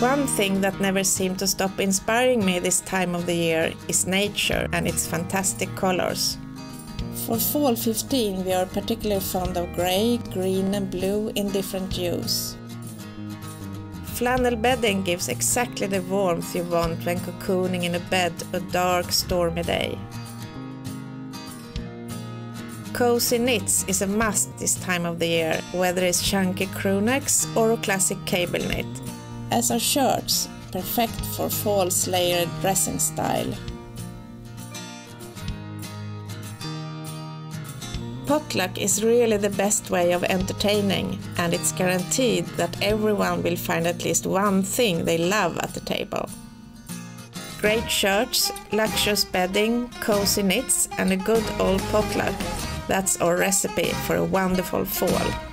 One thing that never seemed to stop inspiring me this time of the year is nature and its fantastic colors. For fall 15 we are particularly fond of grey, green and blue in different hues. Flannel bedding gives exactly the warmth you want when cocooning in a bed a dark, stormy day. Cozy knits is a must this time of the year, whether it's chunky crewnecks or a classic cable knit as are shirts, perfect for fall's layered dressing style. Potluck is really the best way of entertaining, and it's guaranteed that everyone will find at least one thing they love at the table. Great shirts, luxurious bedding, cozy knits, and a good old potluck. That's our recipe for a wonderful fall.